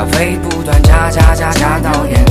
咖啡不断加加加加到眼。